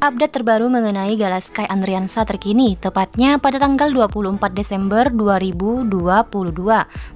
Update terbaru mengenai Galaskai Andriansa terkini, tepatnya pada tanggal 24 Desember 2022.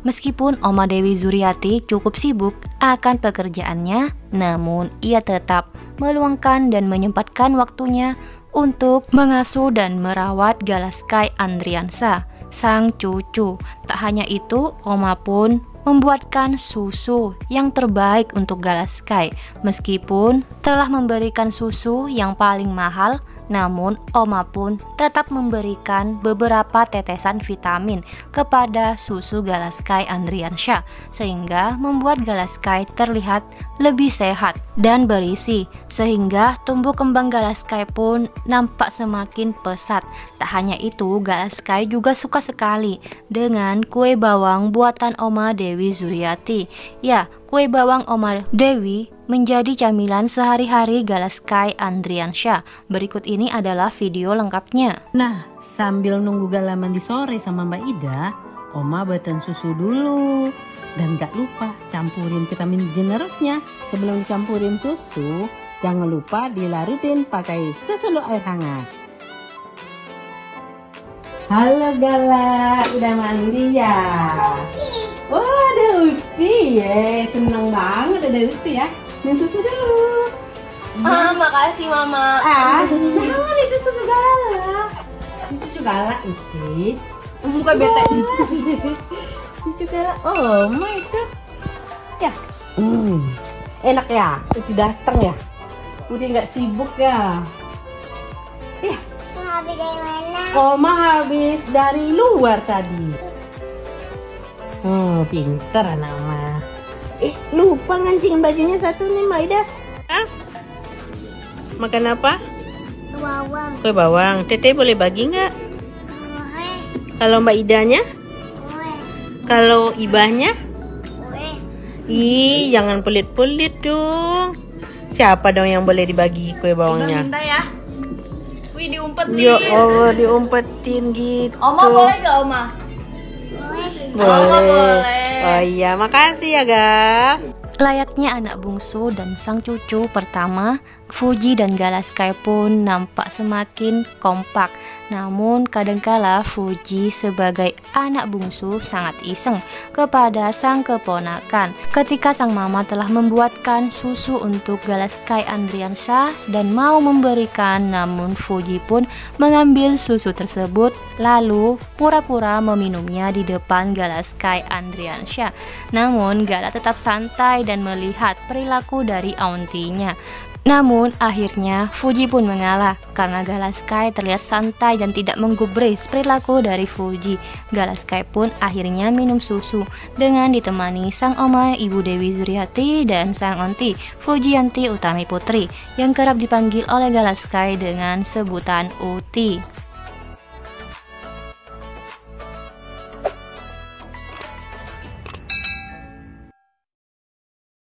Meskipun Oma Dewi Zuriati cukup sibuk akan pekerjaannya, namun ia tetap meluangkan dan menyempatkan waktunya untuk mengasuh dan merawat Galaskai Andriansa, sang cucu. Tak hanya itu, Oma pun membuatkan susu yang terbaik untuk Galaskai meskipun telah memberikan susu yang paling mahal namun Oma pun tetap memberikan beberapa tetesan vitamin kepada susu Galaskai Andriansyah sehingga membuat Galaskai terlihat lebih sehat dan berisi sehingga tumbuh kembang Galaskai pun nampak semakin pesat. Tak hanya itu, Galaskai juga suka sekali dengan kue bawang buatan Oma Dewi Zuriati. Ya, kue bawang Oma Dewi menjadi camilan sehari-hari Galaskai Andriansyah. Berikut ini adalah video lengkapnya. Nah, sambil nunggu galaman di sore sama Mbak Ida, Oma buatan susu dulu. Dan gak lupa campurin vitamin generosnya. Sebelum dicampurin susu, jangan lupa dilarutin pakai seseluruh air hangat. Halo Gala, udah mandi ya? Wah, oh, ada Uti ya. Seneng banget ada Uti ya. Minum susu dulu. Ah, makasih mama. Ah, jangan itu susu galak. Itu susu galak Uci. Muka bete. susu galak. Oh my god. Ya. Hmm. Enak ya. Uci datang ya. Udah nggak sibuk ya. Ya. Habis dari mana? Oma habis dari luar tadi. Hmm, pinter anak mah. Eh, lupa ngancingin bajunya satu nih, Mbak Ida. Hah? Makan apa? Bawang. Kue bawang. Tete boleh bagi nggak? Boleh. Kalau Mbak Idanya? Boleh. Kalau Ibahnya? Boleh. Ih, jangan pelit-pelit dong. Siapa dong yang boleh dibagi kue bawangnya? Minta ya. Wih, diumpetin. Ya Allah, diumpetin gitu. Oma boleh gak, Oma? Boleh. Boleh. Oh iya, makasih ya, Ga. Layaknya anak bungsu dan sang cucu pertama, Fuji dan Galaskai pun nampak semakin kompak. Namun kadangkala Fuji sebagai anak bungsu sangat iseng kepada sang keponakan. Ketika sang mama telah membuatkan susu untuk Galaskai Andriansyah dan mau memberikan, namun Fuji pun mengambil susu tersebut lalu pura-pura meminumnya di depan Galaskai Andriansyah. Namun Gala tetap santai dan melihat perilaku dari auntinya. Namun akhirnya Fuji pun mengalah karena Galaskai terlihat santai dan tidak menggubris perilaku dari Fuji. Galaskai pun akhirnya minum susu dengan ditemani sang oma Ibu Dewi Zuriati dan sang onti Fujianti Utami Putri yang kerap dipanggil oleh Galaskai dengan sebutan Uti.